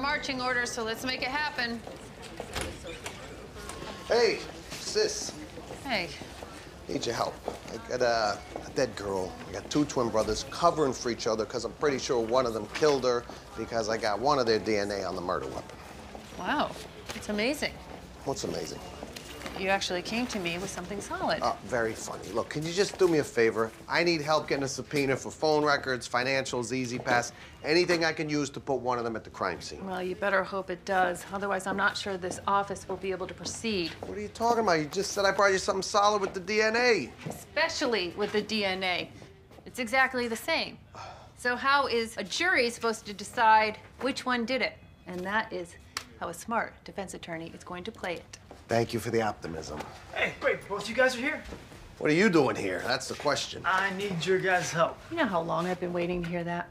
marching orders, so let's make it happen. Hey, sis. Hey, Need your help. I got a, a dead girl. I got two twin brothers covering for each other because I'm pretty sure one of them killed her because I got one of their DNA on the murder weapon. wow, it's amazing. What's amazing? You actually came to me with something solid. Uh, very funny. Look, can you just do me a favor? I need help getting a subpoena for phone records, financials, E-ZPass, anything I can use to put one of them at the crime scene. Well, you better hope it does. Otherwise, I'm not sure this office will be able to proceed, What are you talking about? You just said I brought you something solid with the DNA. especially with the DNA. It's exactly the same. So, how is a jury supposed to decide which one did it? And that is how a smart defense attorney is going to play it. Thank you for the optimism. Hey, wait, both you guys are here? What are you doing here? That's the question. I need your guys' help. You know how long I've been waiting to hear that?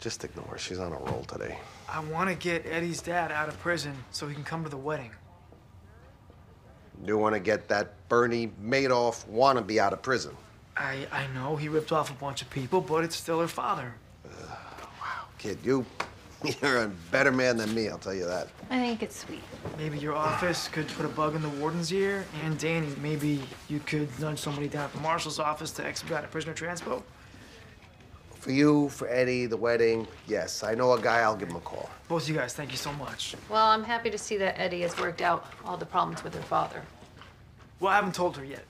Just ignore her. She's on a roll today. I want to get Eddie's dad out of prison so he can come to the wedding. You want to get that Bernie Madoff wannabe out of prison. I, I know he ripped off a bunch of people, but it's still her father. Wow, kid, you, you're a better man than me, I'll tell you that. I think it's sweet. Maybe your office could put a bug in the warden's ear. And Danny, maybe you could nudge somebody down at the marshal's office to expedite a prisoner transpo. For you, for Eddie, the wedding, yes. I know a guy, I'll give him a call. Both you guys, thank you so much. Well, I'm happy to see that Eddie has worked out all the problems with her father. Well, I haven't told her yet.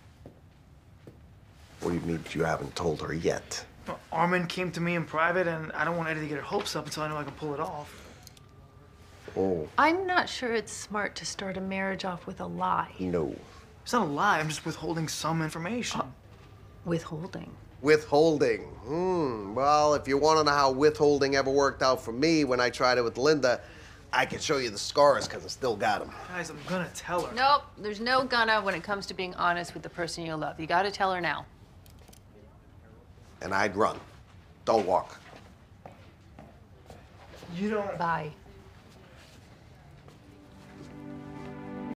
What do you mean you haven't told her yet? Well, Armin came to me in private, and I don't want Eddie to get her hopes up until I know I can pull it off. Oh, I'm not sure it's smart to start a marriage off with a lie. no. It's not a lie, I'm just withholding some information. Withholding. Withholding. Hmm. Well, if you want to know how withholding ever worked out for me when I tried it with Linda, I can show you the scars because I still got them. Guys, I'm gonna tell her. Nope, there's no gonna when it comes to being honest with the person you love. You gotta tell her now. And I'd run. Don't walk. You don't. Bye.